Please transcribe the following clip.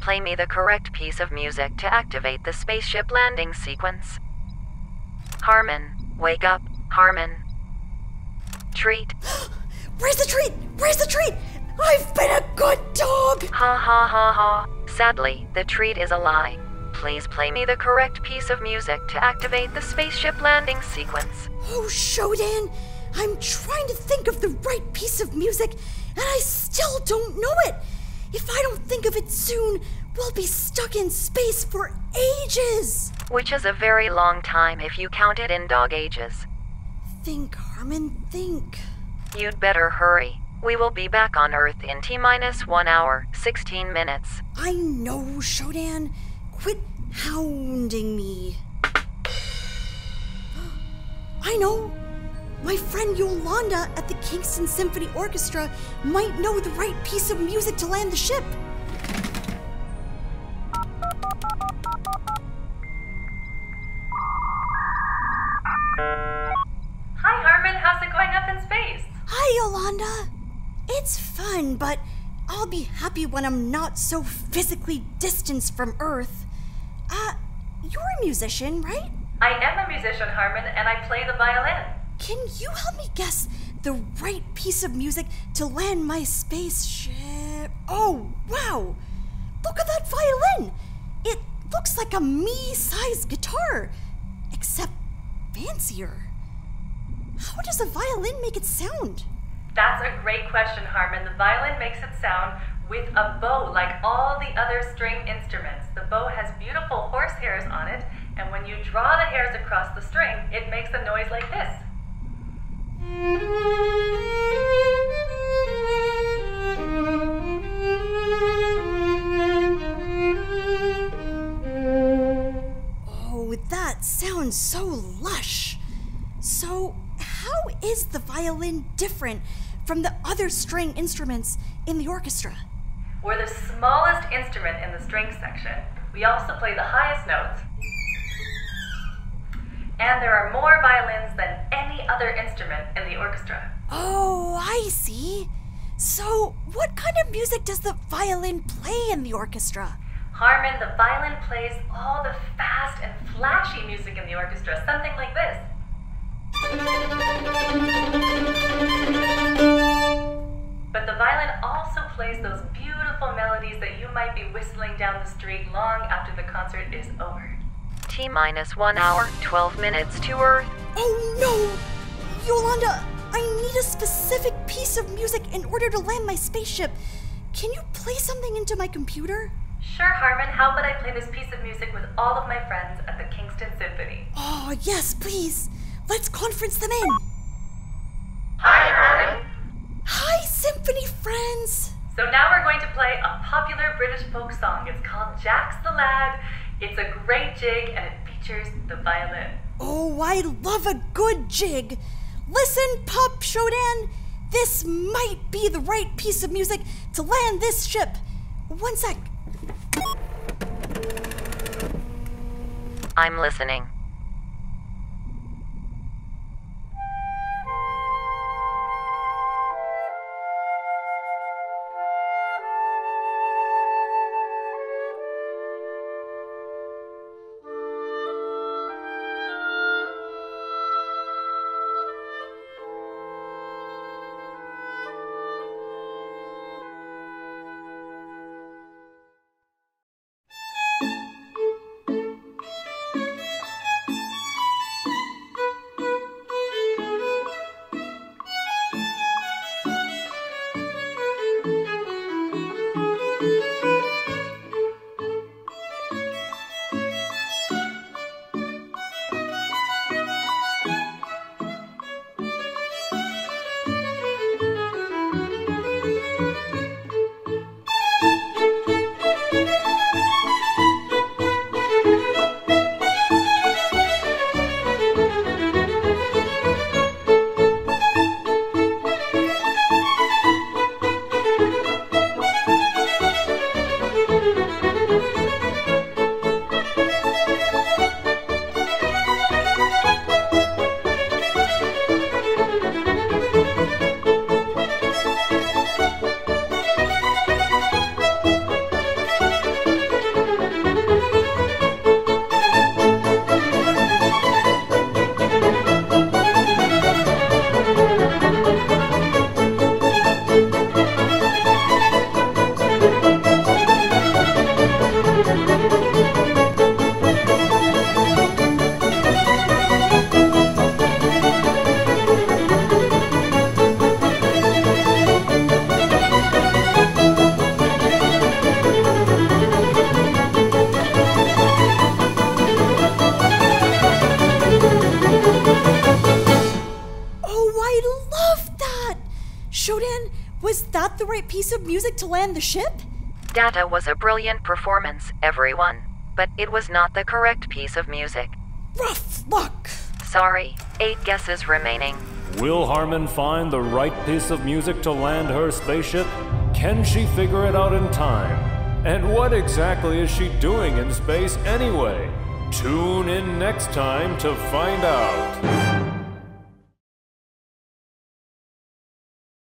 play me the correct piece of music to activate the spaceship landing sequence. Harmon, wake up, Harmon. Treat. Where's the treat? Where's the treat? I've been a good dog! Ha ha ha ha. Sadly, the treat is a lie. Please play me the correct piece of music to activate the spaceship landing sequence. Oh, Shodan, I'm trying to think of the right piece of music, and I still don't know it. If I don't think of it soon, we'll be stuck in space for ages. Which is a very long time if you count it in dog ages. Think, Harmon, think. You'd better hurry. We will be back on Earth in T minus 1 hour, 16 minutes. I know, Shodan. Quit hounding me. I know. My friend Yolanda at the Kingston Symphony Orchestra might know the right piece of music to land the ship. Hi, Harmon. How's it going up in space? Hi, Yolanda. It's fun, but I'll be happy when I'm not so physically distanced from Earth. Uh, you're a musician, right? I am a musician, Harmon, and I play the violin. Can you help me guess the right piece of music to land my spaceship? Oh, wow! Look at that violin! It looks like a me sized guitar, except fancier. How does a violin make it sound? That's a great question, Harmon. The violin makes it sound with a bow like all the other string instruments. The bow has beautiful horse hairs on it, and when you draw the hairs across the string, it makes a noise like this. Oh, that sounds so lush. So, how is the violin different from the other string instruments in the orchestra? We're the smallest instrument in the string section. We also play the highest notes. And there are more violins than any other instrument in the orchestra. Oh, I see. So, what kind of music does the violin play in the orchestra? Harmon, the violin plays all the fast and flashy music in the orchestra, something like this. But the violin also plays those beautiful melodies that you might be whistling down the street long after the concert is over. T minus 1 hour, 12 minutes to Earth. Oh no! Yolanda, I need a specific piece of music in order to land my spaceship. Can you play something into my computer? Sure, Harmon, how about I play this piece of music with all of my friends at the Kingston Symphony? Oh, yes, please. Let's conference them in. Hi, Harmon. Hi, symphony friends. So now we're going to play a popular British folk song. It's called Jack's the Lad. It's a great jig and it features the violin. Oh, I love a good jig. Listen, Pup Shodan. This might be the right piece of music to land this ship. One sec. I'm listening. Right piece of music to land the ship? Data was a brilliant performance, everyone. But it was not the correct piece of music. Rough luck. Sorry, eight guesses remaining. Will Harmon find the right piece of music to land her spaceship? Can she figure it out in time? And what exactly is she doing in space anyway? Tune in next time to find out.